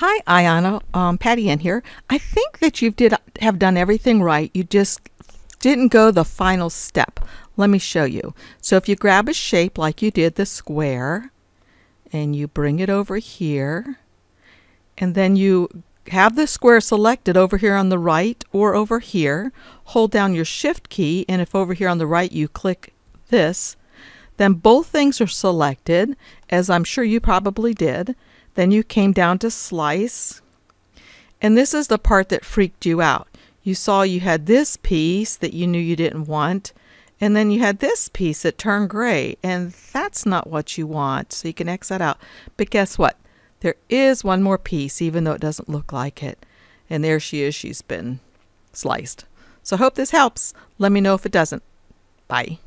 Hi, Ayana. Um, Patty Anne here. I think that you did have done everything right. You just didn't go the final step. Let me show you. So if you grab a shape like you did the square, and you bring it over here, and then you have the square selected over here on the right or over here, hold down your shift key, and if over here on the right you click this, then both things are selected, as I'm sure you probably did. Then you came down to slice. And this is the part that freaked you out. You saw you had this piece that you knew you didn't want, and then you had this piece that turned gray, and that's not what you want, so you can X that out. But guess what? There is one more piece, even though it doesn't look like it. And there she is, she's been sliced. So I hope this helps. Let me know if it doesn't. Bye.